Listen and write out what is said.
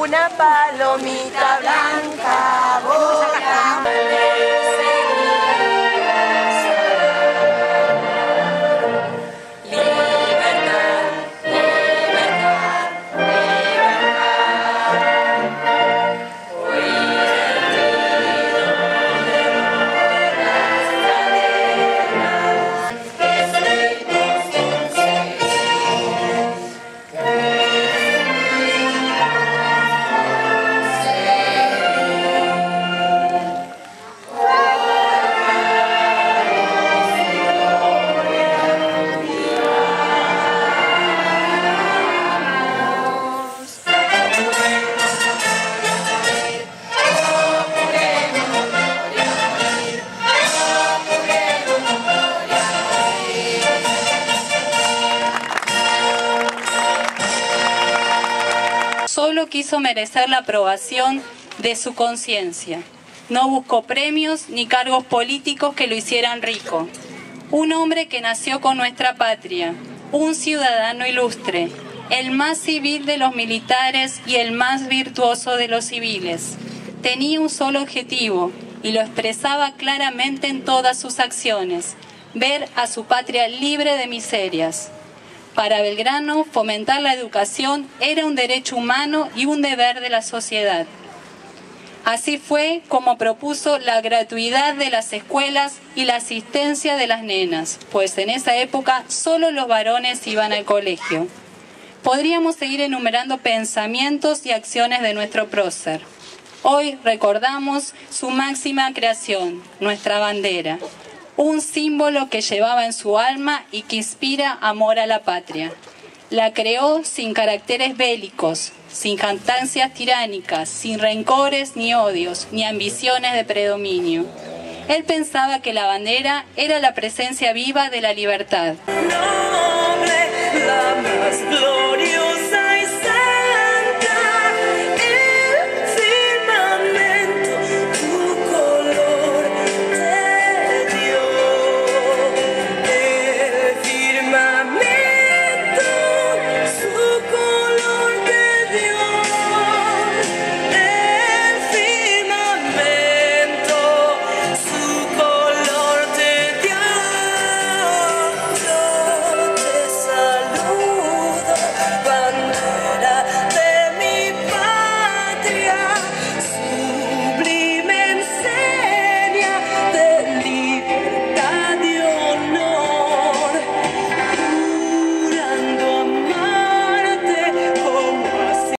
Una palomita blanca volando. Quiso merecer la aprobación de su conciencia. No buscó premios ni cargos políticos que lo hicieran rico. Un hombre que nació con nuestra patria, un ciudadano ilustre, el más civil de los militares y el más virtuoso de los civiles. Tenía un solo objetivo y lo expresaba claramente en todas sus acciones, ver a su patria libre de miserias. Para Belgrano, fomentar la educación era un derecho humano y un deber de la sociedad. Así fue como propuso la gratuidad de las escuelas y la asistencia de las nenas, pues en esa época solo los varones iban al colegio. Podríamos seguir enumerando pensamientos y acciones de nuestro prócer. Hoy recordamos su máxima creación, nuestra bandera, un símbolo que llevaba en su alma y que inspira amor a la patria. La creó sin caracteres bélicos, sin jactancias tiránicas, sin rencores ni odios, ni ambiciones de predominio. Él pensaba que la bandera era la presencia viva de la libertad. nombre, la más gloriosa.